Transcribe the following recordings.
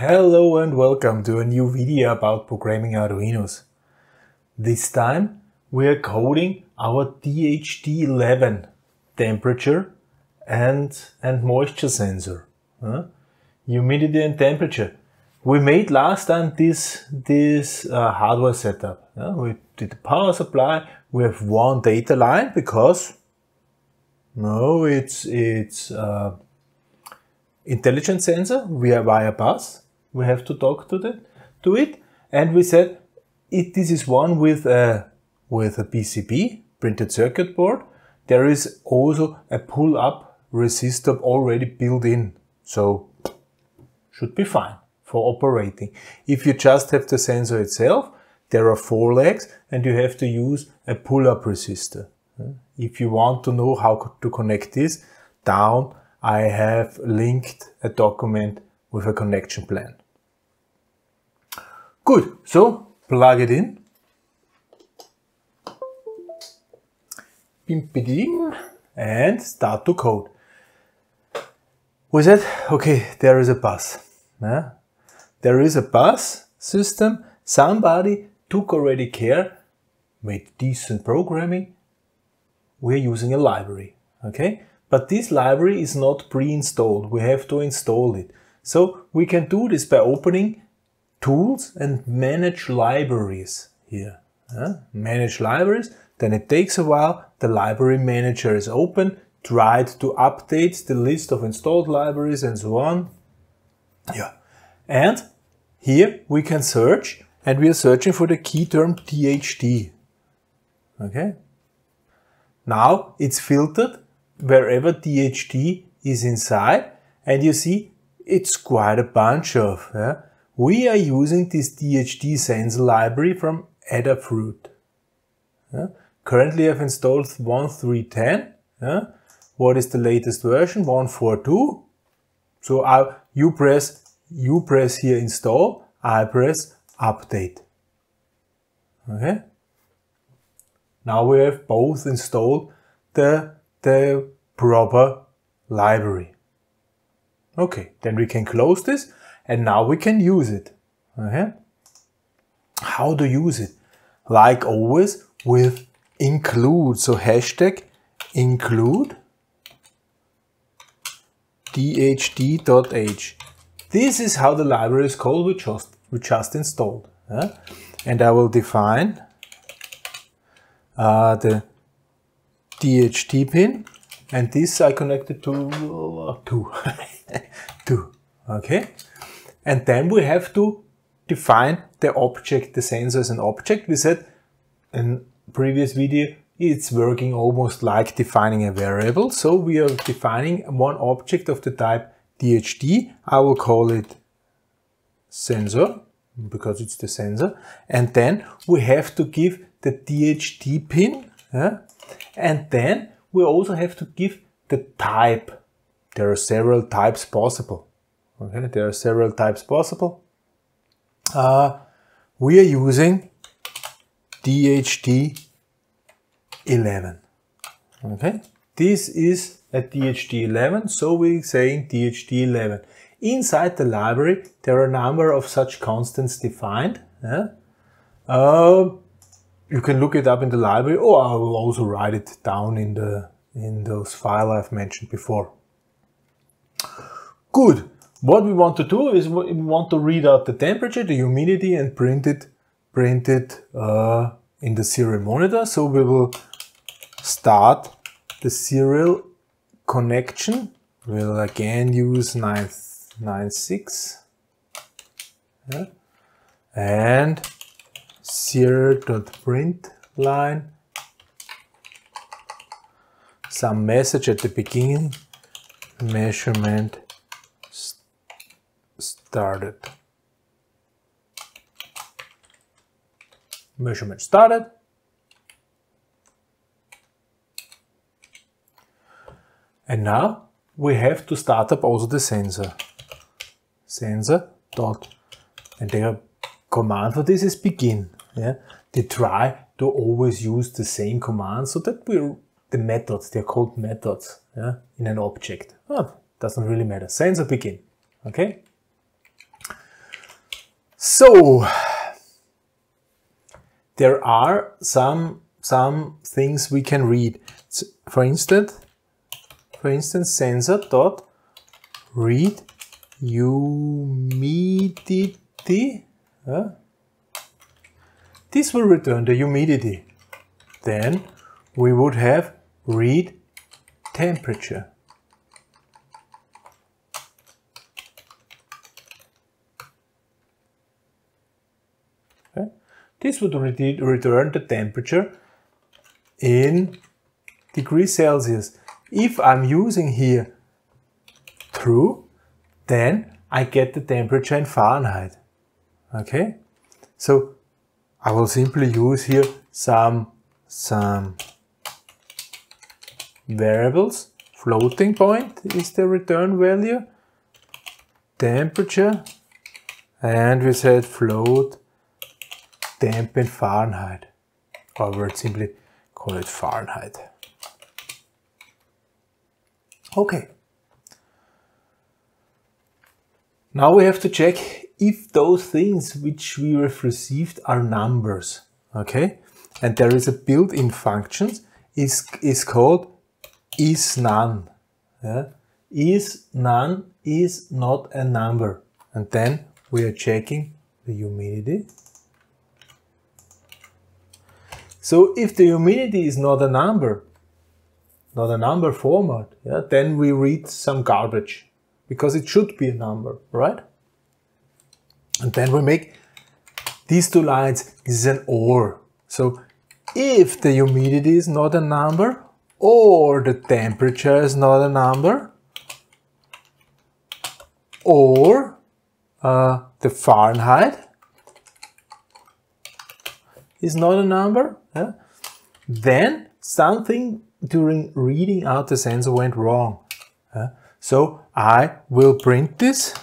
Hello and welcome to a new video about programming Arduinos. This time we are coding our DHT11 temperature and, and moisture sensor. Huh? Humidity and temperature. We made last time this, this uh, hardware setup. We did the power supply. We have one data line because no, it's, it's uh, intelligent sensor via bus we have to talk to, the, to it. And we said it, this is one with a, with a PCB, printed circuit board. There is also a pull-up resistor already built in. So should be fine for operating. If you just have the sensor itself, there are four legs and you have to use a pull-up resistor. If you want to know how to connect this, down I have linked a document with a connection plan. Good, so plug it in. And start to code. We said, okay, there is a bus. Yeah? There is a bus system. Somebody took already care, made decent programming. We're using a library, okay? But this library is not pre-installed. We have to install it. So we can do this by opening tools and manage libraries here. Manage libraries, then it takes a while, the library manager is open, tried to update the list of installed libraries and so on. Yeah. And here we can search and we are searching for the key term DHT. Okay. Now it's filtered wherever DHT is inside and you see it's quite a bunch of. Yeah? We are using this DHT sensor library from Adafruit. Yeah? Currently I've installed 1.3.10. Yeah? What is the latest version? 1.4.2. So I, you press you press here install, I press update. Okay. Now we have both installed the, the proper library. Okay, then we can close this and now we can use it. Okay. How to use it? Like always with include. So hashtag include dht.h. This is how the library is called we just, we just installed. Yeah? And I will define uh, the DHT pin and this I connected to uh, two. two. Okay. And then we have to define the object, the sensor as an object. We said in previous video, it's working almost like defining a variable. So we are defining one object of the type DHT. I will call it sensor because it's the sensor. And then we have to give the DHT pin. Yeah? And then we also have to give the type. There are several types possible. Okay, there are several types possible. Uh, we are using DHT 11. Okay, this is a DHT 11, so we're saying DHT 11. Inside the library, there are a number of such constants defined. Yeah? Uh, you can look it up in the library, or I will also write it down in the in those file I've mentioned before. Good. What we want to do is we want to read out the temperature, the humidity, and print it, print it uh, in the serial monitor. So we will start the serial connection. We'll again use 996 yeah. and serial.print line some message at the beginning measurement started. Measurement started. And now we have to start up also the sensor. Sensor dot and the command for this is begin. Yeah, they try to always use the same command so that we the methods they're called methods yeah, in an object. Oh, doesn't really matter. Sensor begin. Okay. So there are some some things we can read. For instance, for instance, sensor dot read humidity. This will return the humidity. Then we would have read temperature. Okay. This would return the temperature in degrees Celsius. If I'm using here true, then I get the temperature in Fahrenheit. Okay, so I will simply use here some some variables. Floating point is the return value, temperature, and we said float temp in Fahrenheit, or we simply call it Fahrenheit. Okay. Now we have to check if those things which we have received are numbers. Okay. And there is a built-in function is, is called isnan. Yeah? isnan is not a number. And then we are checking the humidity. So if the humidity is not a number, not a number format, yeah, then we read some garbage because it should be a number, right? And then we make these two lines, this is an OR. So if the humidity is not a number or the temperature is not a number or uh, the Fahrenheit is not a number, yeah, then something during reading out the sensor went wrong. Yeah. So I will print this.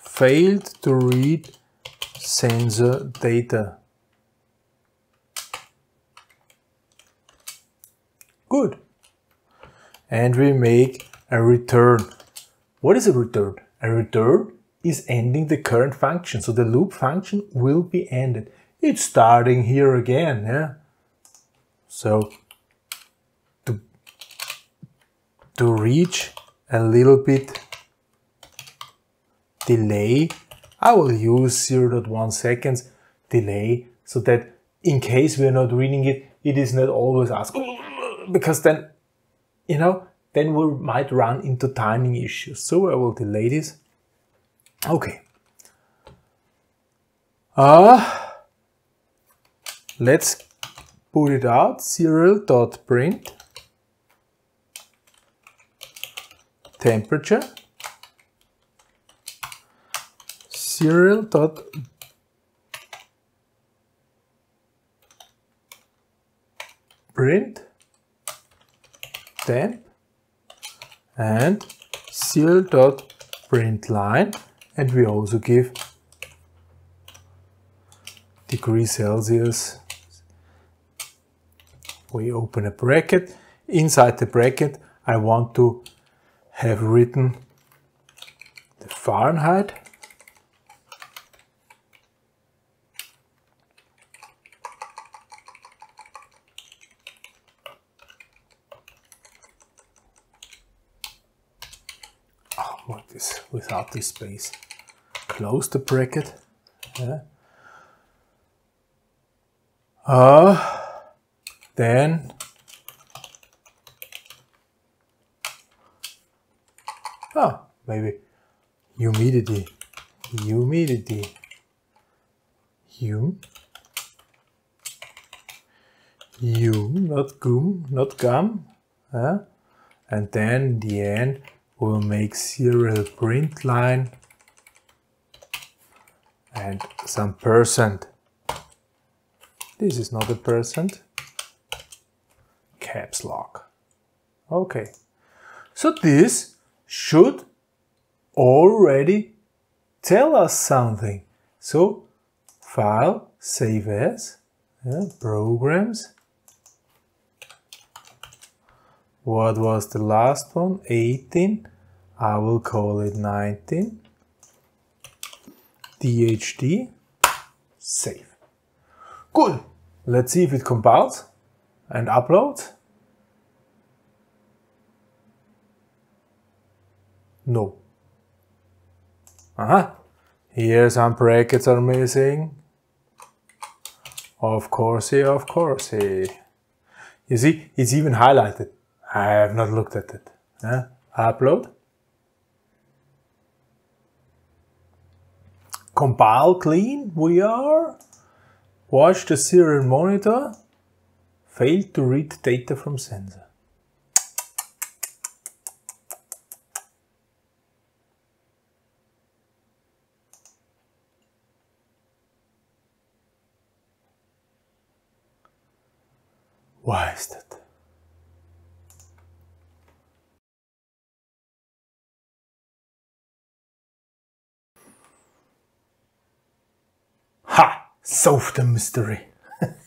Failed to read sensor data. Good. And we make a return. What is a return? A return is ending the current function. So the loop function will be ended. It's starting here again. Yeah. So to, to reach a little bit delay, I will use 0 0.1 seconds delay so that in case we're not reading it, it is not always asked because then, you know, then we might run into timing issues. So I will delay this. Okay. Uh, let's put it out. Serial.print temperature. Serial dot print temp and serial dot print line and we also give degree Celsius. We open a bracket. Inside the bracket, I want to have written the Fahrenheit. Oh, what is without this space? Close the bracket. Yeah. Uh, then oh, maybe humidity, humidity, hum, hum, not gum, not gum, yeah. and then the end we'll make serial print line and some percent. This is not a percent. Caps lock. Okay. So this should already tell us something. So file, save as, yeah, programs. What was the last one? 18. I will call it 19 DHT save. Good. Let's see if it compiles and uploads. No. Aha. Here some brackets are missing. Of course, of course. You see, it's even highlighted. I have not looked at it. Yeah? Upload. Compile clean, we are. Watch the serial monitor. Failed to read data from sensor. Why is that? Ha! Solved the mystery.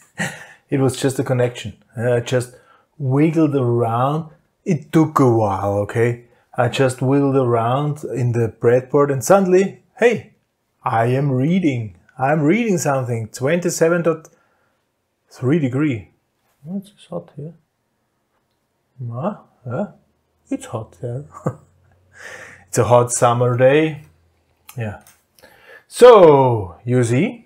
it was just a connection. I just wiggled around. It took a while, okay? I just wiggled around in the breadboard and suddenly, hey, I am reading. I'm reading something. 27.3 degree. It's hot here. It's hot there. it's a hot summer day. Yeah. So, you see,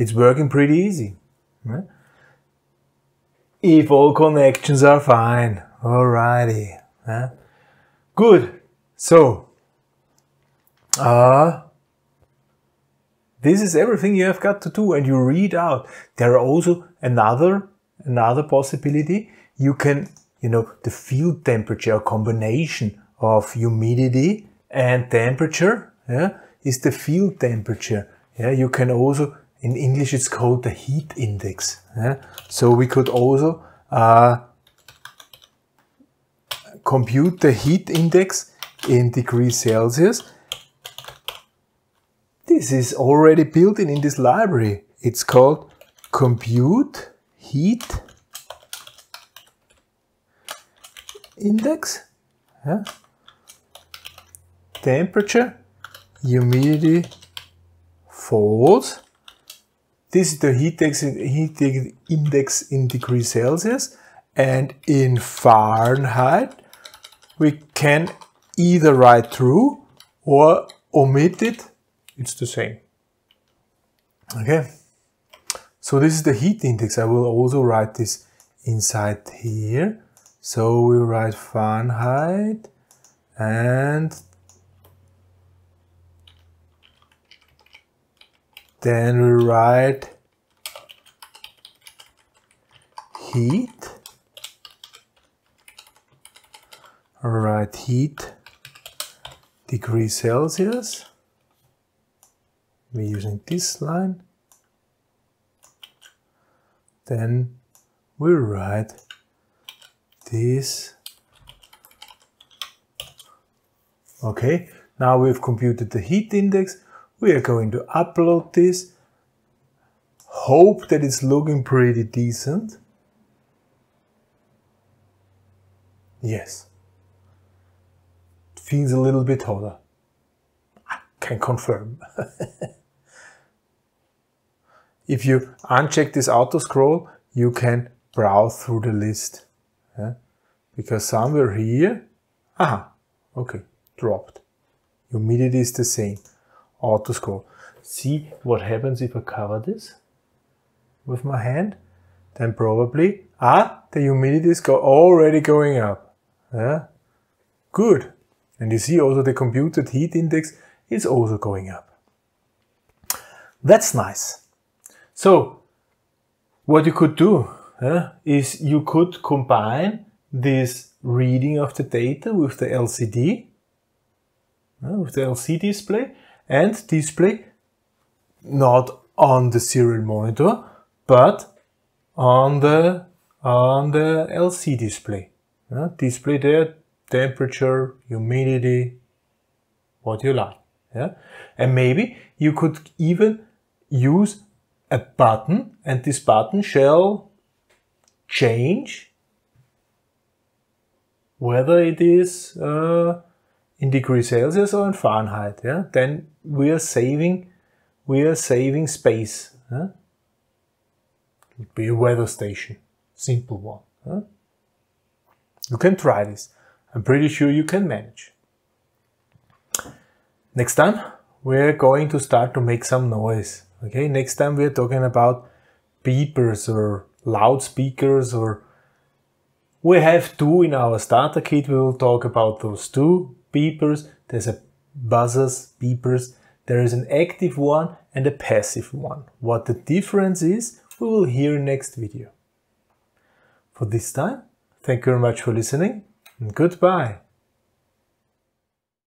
it's working pretty easy. Right? If all connections are fine. Alrighty. Yeah. Good. So, uh, this is everything you have got to do and you read out. There are also another, another possibility. You can, you know, the field temperature, a combination of humidity and temperature, yeah, is the field temperature. Yeah, you can also, in English it's called the heat index. Yeah? So we could also uh, compute the heat index in degrees Celsius this is already built in in this library. It's called compute heat index, yeah. temperature, humidity, false. This is the heat index, in degrees Celsius and in Fahrenheit we can either write true or omit it it's the same. Okay, so this is the heat index. I will also write this inside here. So we write Fahrenheit and then we write heat. Write heat degrees Celsius. We're using this line. Then we write this. Okay now we've computed the heat index we are going to upload this hope that it's looking pretty decent yes it feels a little bit hotter I can confirm If you uncheck this auto scroll, you can browse through the list. Yeah? Because somewhere here, aha, okay, dropped. Humidity is the same. Auto scroll. See what happens if I cover this with my hand? Then probably, ah, the humidity is go already going up. Yeah? Good. And you see also the computed heat index is also going up. That's nice. So what you could do is you could combine this reading of the data with the LCD, with the LCD display, and display not on the serial monitor, but on the on the LC display. Display there temperature, humidity, what you like. Yeah? And maybe you could even use a button and this button shall change whether it is uh, in degrees Celsius or in Fahrenheit. Yeah, then we are saving we are saving space. Yeah? It be a weather station, simple one. Yeah? You can try this. I'm pretty sure you can manage. Next time we're going to start to make some noise. Okay, next time we're talking about beepers or loudspeakers or we have two in our starter kit. We will talk about those two beepers. There's a buzzers, beepers. There is an active one and a passive one. What the difference is, we will hear in next video. For this time, thank you very much for listening and goodbye.